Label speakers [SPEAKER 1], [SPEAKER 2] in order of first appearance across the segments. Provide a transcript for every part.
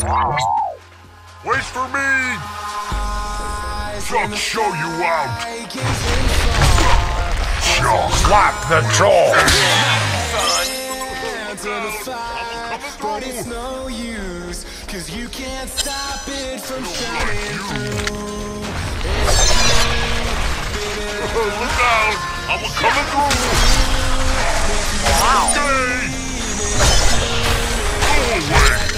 [SPEAKER 1] Wait for me! Chuck, show you out! Chuck,
[SPEAKER 2] Slap the jaw.
[SPEAKER 3] But it's no use, cause you can't stop it from shining through.
[SPEAKER 1] Look out! I'm coming through! Wow! Go away!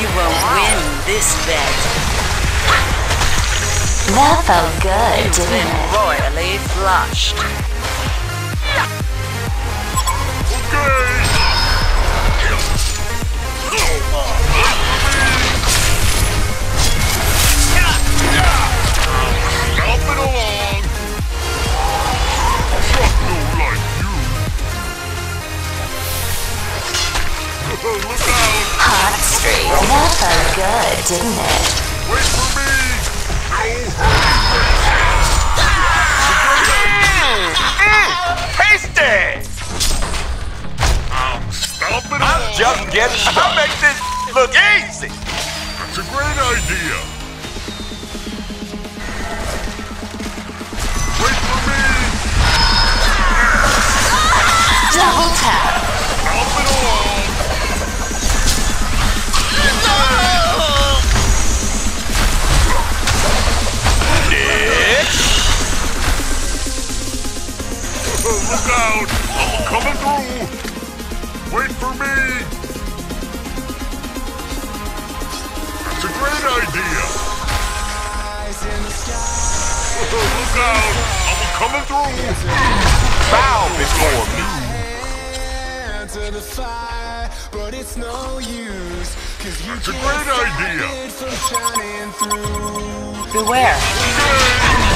[SPEAKER 4] You won't win this bet.
[SPEAKER 5] That felt good,
[SPEAKER 4] You've
[SPEAKER 5] didn't
[SPEAKER 4] been
[SPEAKER 5] it?
[SPEAKER 4] royally flushed.
[SPEAKER 1] Okay! Stomp it along! Chuck no like you! Look out!
[SPEAKER 5] Hot streak. That felt good, didn't it?
[SPEAKER 1] Wait for me! No hurry!
[SPEAKER 2] Tasty!
[SPEAKER 1] I'm stomping
[SPEAKER 2] I'm
[SPEAKER 1] along!
[SPEAKER 2] just getting started. I'll make this look easy.
[SPEAKER 1] That's a great idea! Out! I'm coming through! Wait for me! That's a great idea! Look out! I'm coming through!
[SPEAKER 2] Bow before me.
[SPEAKER 3] Enter the fire, but it's no use, cause you
[SPEAKER 1] That's a
[SPEAKER 3] can't
[SPEAKER 1] great idea.
[SPEAKER 3] it from through.
[SPEAKER 4] Beware.
[SPEAKER 1] Great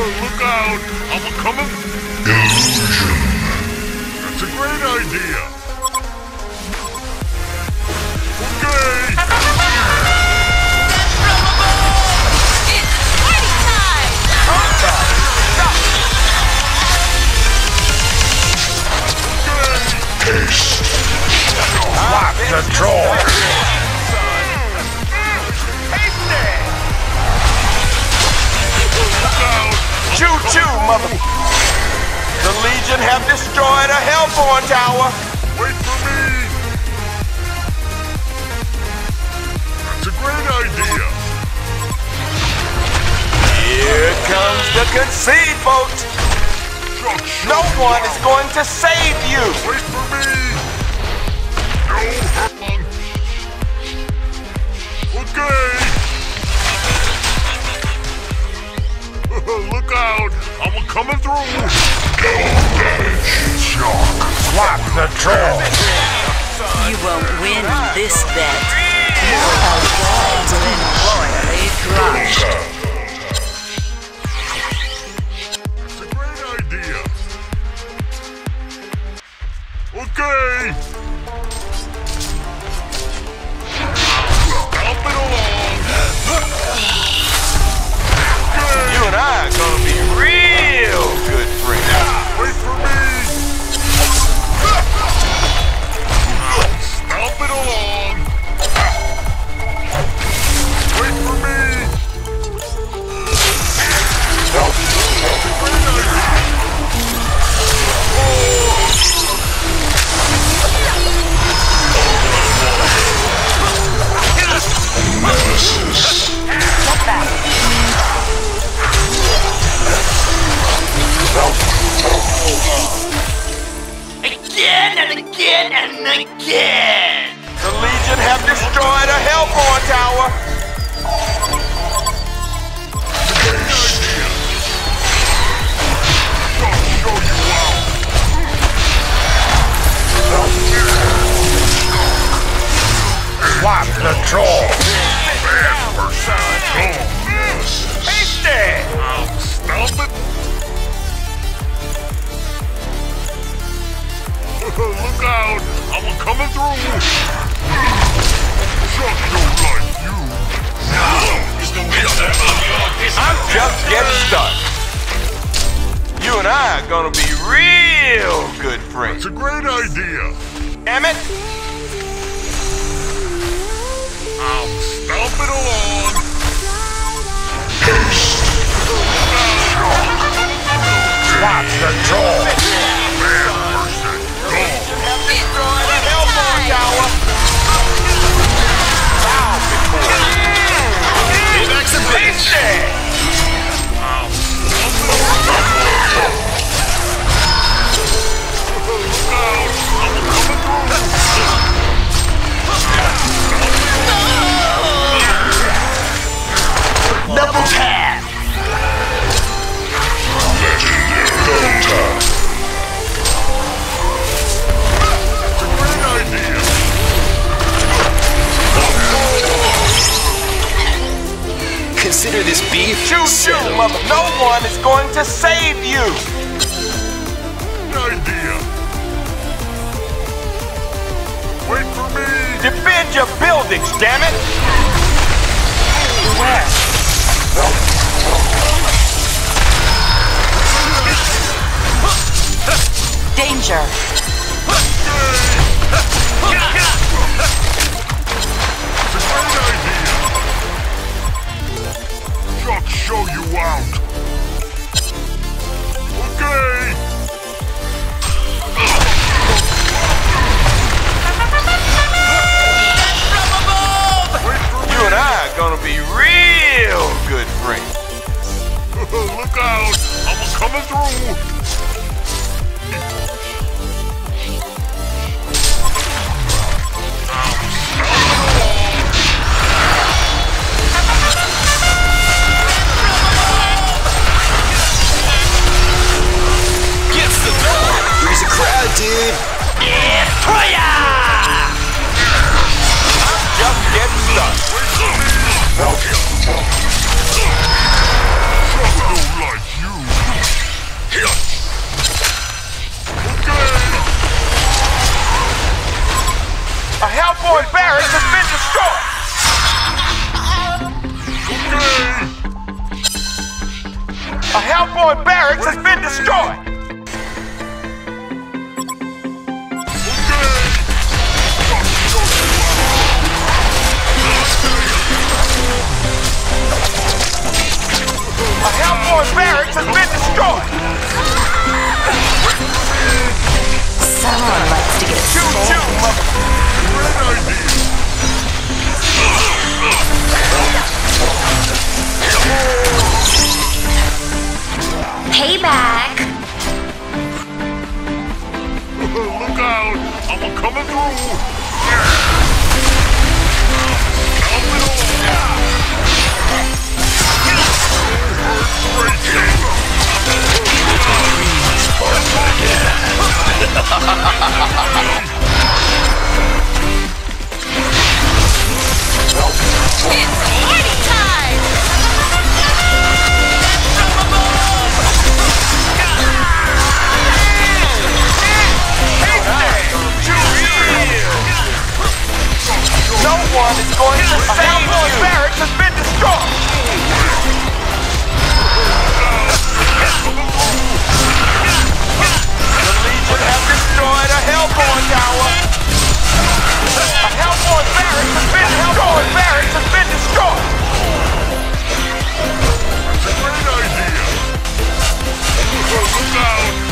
[SPEAKER 1] Look out! I'm coming! Illusion! That's a great idea!
[SPEAKER 2] Mother. The Legion have destroyed a Hellborn tower.
[SPEAKER 1] Wait for me! That's a great idea!
[SPEAKER 2] Here comes the concede boat. No one is going to save you.
[SPEAKER 1] Wait for me! No! Okay! Look out! I'm coming through! No damage! Chuck!
[SPEAKER 2] Slap the jaw.
[SPEAKER 4] You won't win this bet.
[SPEAKER 5] Felt good, didn't it?
[SPEAKER 4] Royally flushed.
[SPEAKER 1] Great idea! Okay! Swap the troll. Bad person.
[SPEAKER 2] Hasty!
[SPEAKER 1] I'll stomp it. Look out! I'm coming through. Chuck don't like you.
[SPEAKER 2] I'm just getting started. You and I are gonna be real good friends.
[SPEAKER 1] It's a great idea.
[SPEAKER 2] Damn it!
[SPEAKER 1] I'm stomping along. Swap the troll.
[SPEAKER 2] Mother. No one is going to save you.
[SPEAKER 1] Good idea. Wait for me.
[SPEAKER 2] Defend your buildings, damn it!
[SPEAKER 4] Danger.
[SPEAKER 1] Show you out. Okay.
[SPEAKER 2] You and I are gonna be real good friends.
[SPEAKER 1] Look out! I'm coming through.
[SPEAKER 2] Hellborn barracks has been destroyed. Hellborn barracks has been destroyed. swarm is going to barracks has been destroyed!
[SPEAKER 1] The
[SPEAKER 2] Legion destroyed a Hellborn tower!
[SPEAKER 1] A Hellborn barracks
[SPEAKER 2] has been destroyed! barracks has been destroyed! Great idea! Them down!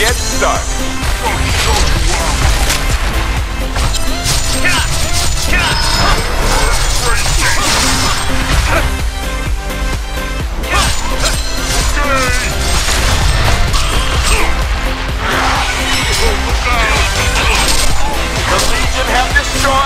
[SPEAKER 2] get stuck. The Legion have destroyed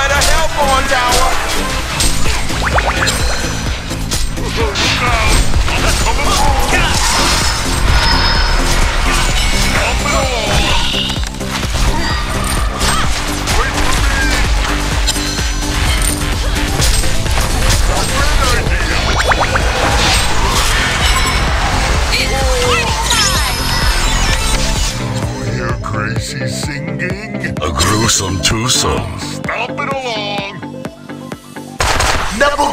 [SPEAKER 2] sexy singing, a gruesome twosome. Stomp it along. Double